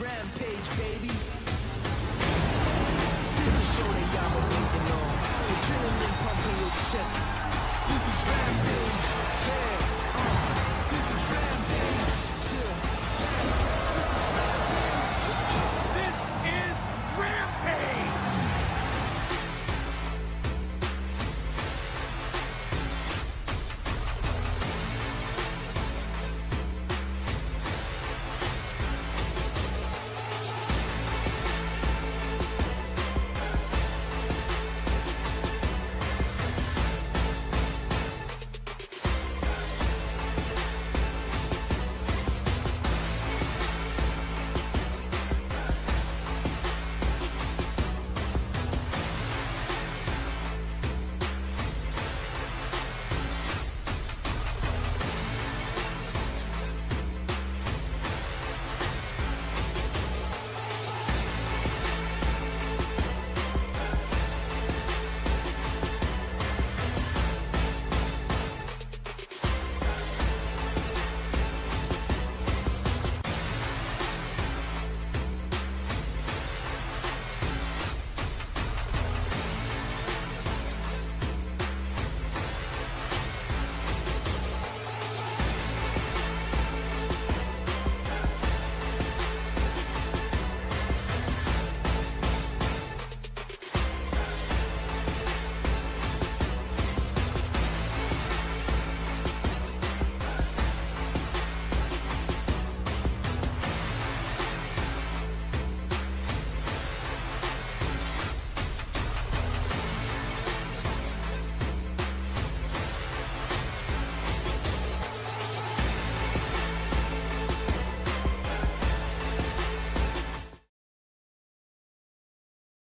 Rampage, baby.